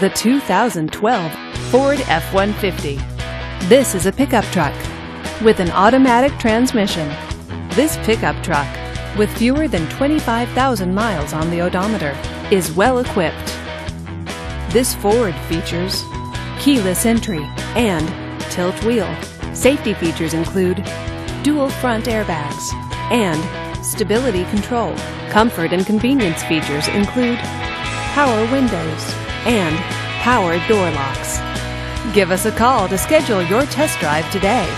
the 2012 Ford F-150. This is a pickup truck with an automatic transmission. This pickup truck, with fewer than 25,000 miles on the odometer, is well equipped. This Ford features keyless entry and tilt wheel. Safety features include dual front airbags and stability control. Comfort and convenience features include power windows and power door locks. Give us a call to schedule your test drive today.